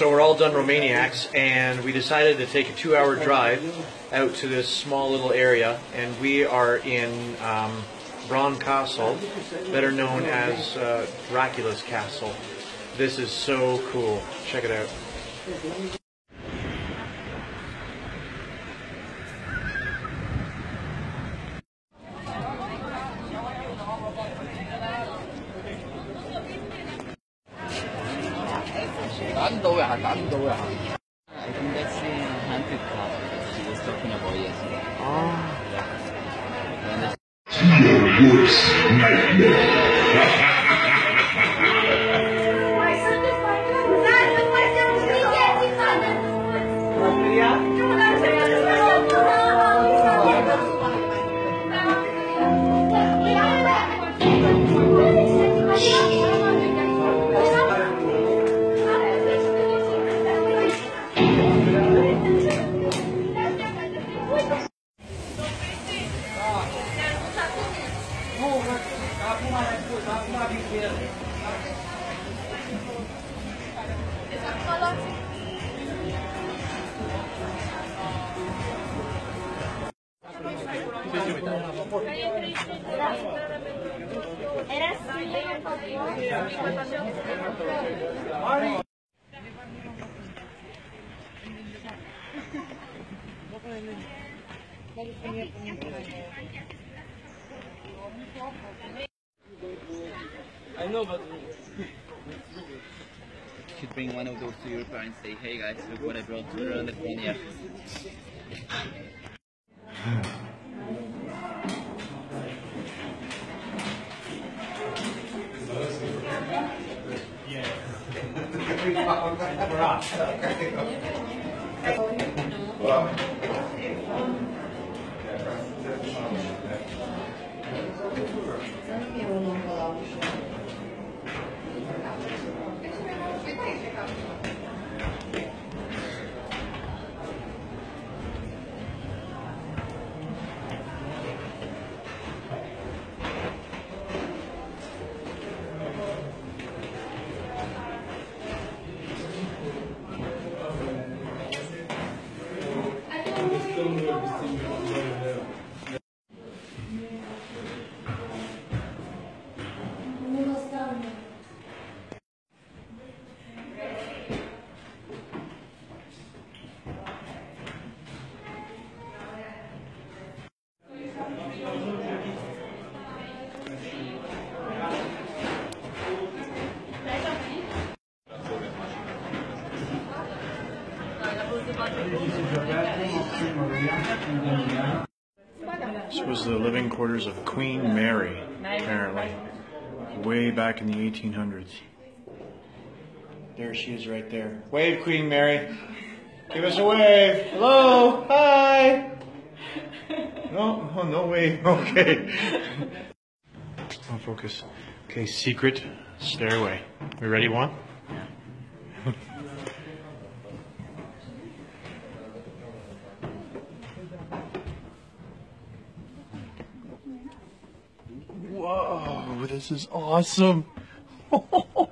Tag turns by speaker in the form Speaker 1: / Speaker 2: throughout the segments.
Speaker 1: So we're all done Romaniacs, and we decided to take a two-hour drive out to this small little area, and we are in um, Bran Castle, better known as uh, Dracula's Castle. This is so cool. Check it out.
Speaker 2: I you should bring one of those to your parents and say, hey guys, look what I brought to around the corner.
Speaker 1: かな。This the living quarters of Queen Mary, apparently, way back in the 1800s. There she is right there. Wave, Queen Mary. Give us a wave. Hello. Hi. No, oh, no wave. Okay. Oh, focus. Okay, secret stairway. We ready, Juan? Whoa, this is awesome. it's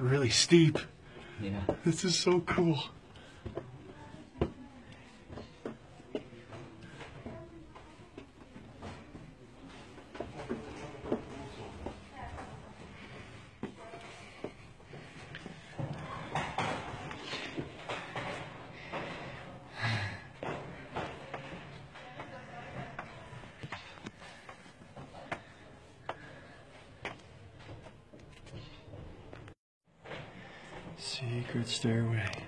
Speaker 1: really steep.
Speaker 2: Yeah.
Speaker 1: This is so cool. Secret stairway.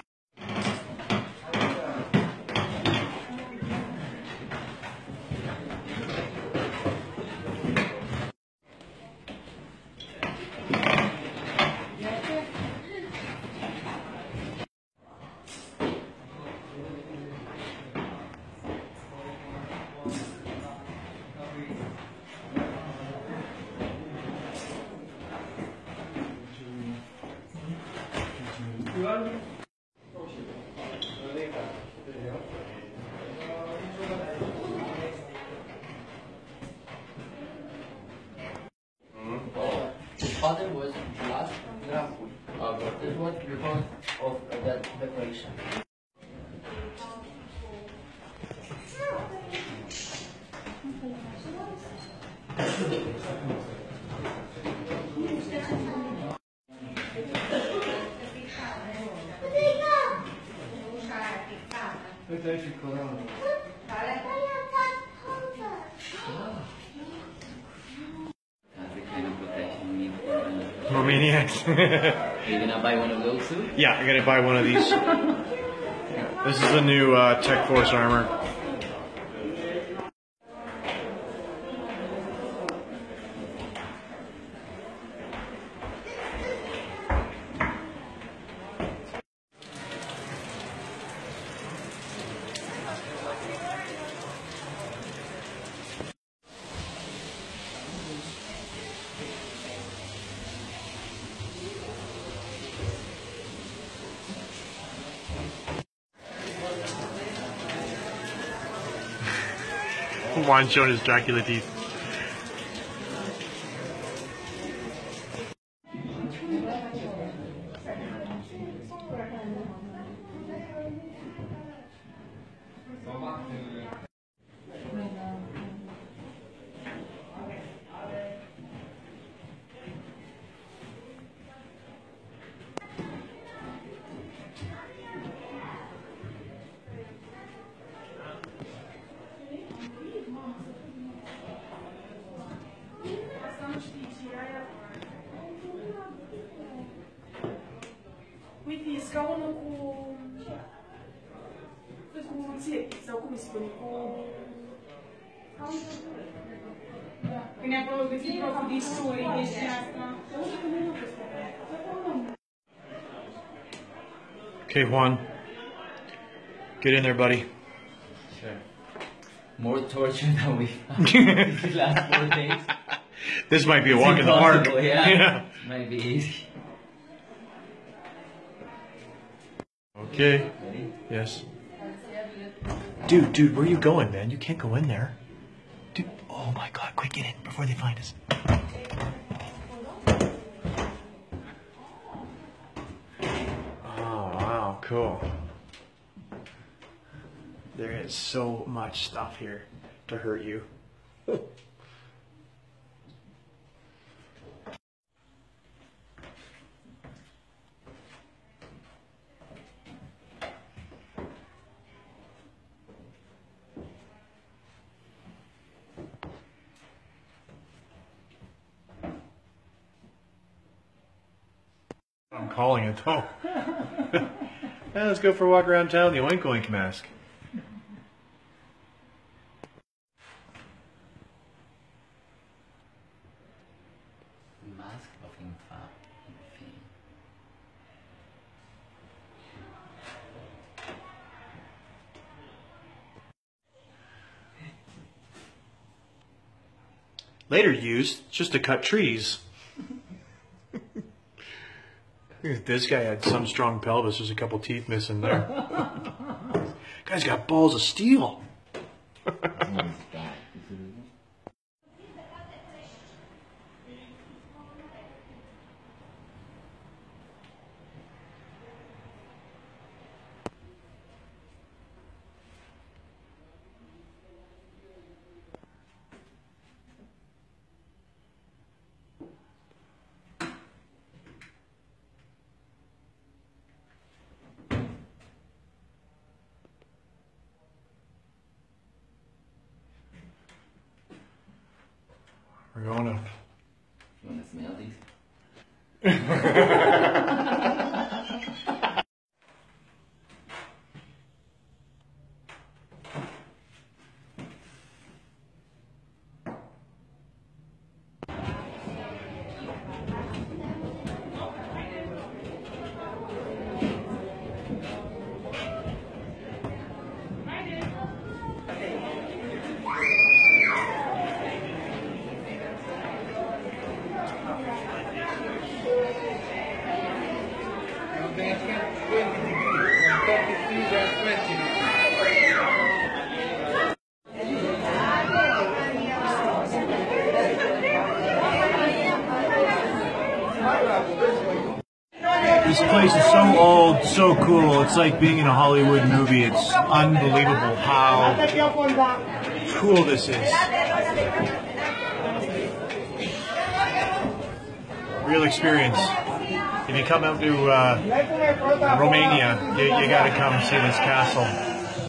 Speaker 1: We're.
Speaker 2: You're gonna buy one of those too?
Speaker 1: yeah, I'm gonna buy one of these. This is the new uh, Tech Force armor. Juan shown his Dracula teeth.
Speaker 3: Quindi scavano con... com sì, stavo come si chiama? Con... Quindi è proprio questi proprio di soli, di scienza.
Speaker 1: Okay, Juan. Get in there, buddy. Sure.
Speaker 2: More torture than we found these last four days.
Speaker 1: This might be a walk in the park.
Speaker 2: Impossible, Yeah. Might be easy.
Speaker 1: Okay. Yes. Dude, dude, where are you going, man? You can't go in there. Dude, oh my god, quick, get in before they find us. Oh, wow, cool. There is so much stuff here to hurt you. calling it though. Yeah, let's go for a walk around town. The Oink Oink mask.
Speaker 2: Mask of infa-
Speaker 1: Later used just to cut trees. This guy had some strong pelvis. There's a couple teeth missing there. Guy's got balls of steel. We're going up.
Speaker 2: You wanna smell these?
Speaker 1: This place is so old, so cool. It's like being in a Hollywood movie. It's unbelievable how cool this is. Real experience. If you come out to uh, Romania, you, you got to come see this castle.